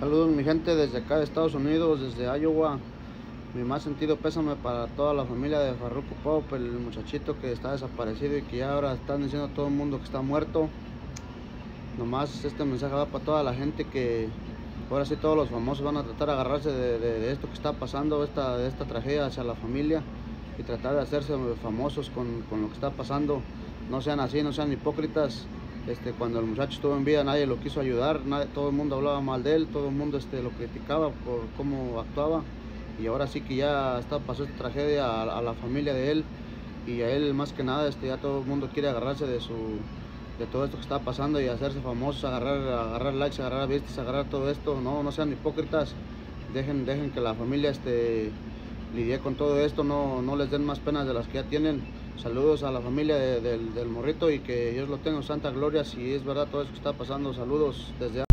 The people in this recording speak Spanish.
Saludos mi gente desde acá de Estados Unidos, desde Iowa. Mi más sentido pésame para toda la familia de Farruko Pop, el muchachito que está desaparecido y que ahora están diciendo a todo el mundo que está muerto. Nomás este mensaje va para toda la gente que ahora sí todos los famosos van a tratar de agarrarse de, esto que está pasando, esta, de esta tragedia hacia la familia y tratar de hacerse famosos con, con lo que está pasando. No sean así, no sean hipócritas. Este, cuando el muchacho estuvo en vida nadie lo quiso ayudar, todo el mundo hablaba mal de él, todo el mundo este, lo criticaba por cómo actuaba. Y ahora sí que ya está, pasó esta tragedia a, la familia de él. Y a él más que nada este, ya todo el mundo quiere agarrarse de su de todo esto que está pasando y hacerse famosos, agarrar, agarrar likes, agarrar vistas, agarrar todo esto, no, no sean hipócritas, dejen, dejen que la familia este, lidie con todo esto, no, no les den más penas de las que ya tienen. Saludos a la familia del morrito y que Dios lo tenga en santa gloria. Si es verdad todo eso que está pasando, saludos desde